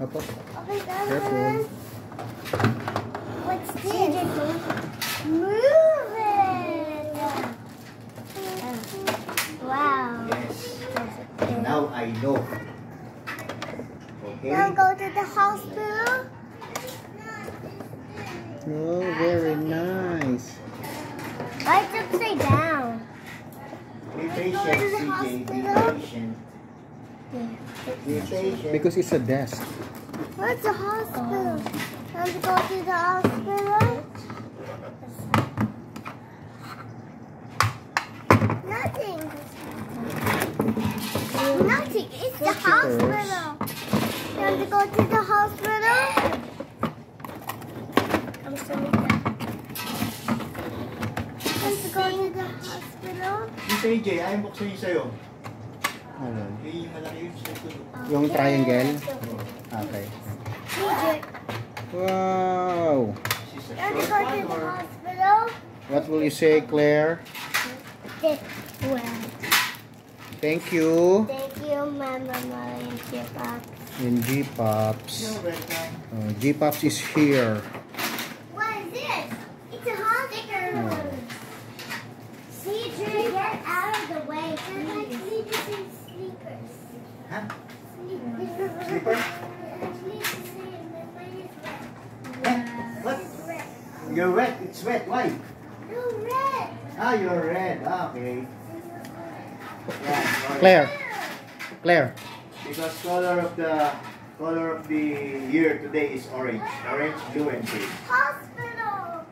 Opo. Okay, Careful. What's this? Move it. Wow. Yes. Now I know. Okay. Now go to the hospital. Oh, very nice. Why it's upside down? Be patient, CJ. Be patient. Be. Because it's a desk. Where's the hospital? Time to go to the hospital. Nothing. Nothing. It's the Hospitals. hospital. Time to go to the hospital. I'm sorry. Time to go to the hospital. Si CJ, ayaw buksan yung sa'yo. Ano? Yung malaki yung susunod. Triangle? Okay. Wow. She's a time to short go to one the or... hospital. What will you say, Claire? Thank you. Thank you, Mama, Mama, and Papa. And G-Pops. Uh, G-Pops is here. What is this? It's a hospital. CJ, get out of the way. Because I sleep in sleepers. Ha? Sleepers. Slipper? Eh? What? You're wet. It's wet. Why? No red. Ah, you're red. Ah, okay. Yeah, sorry. Claire. Claire. Because color of the color of the year today is orange. Orange, blue, and green. Hospital.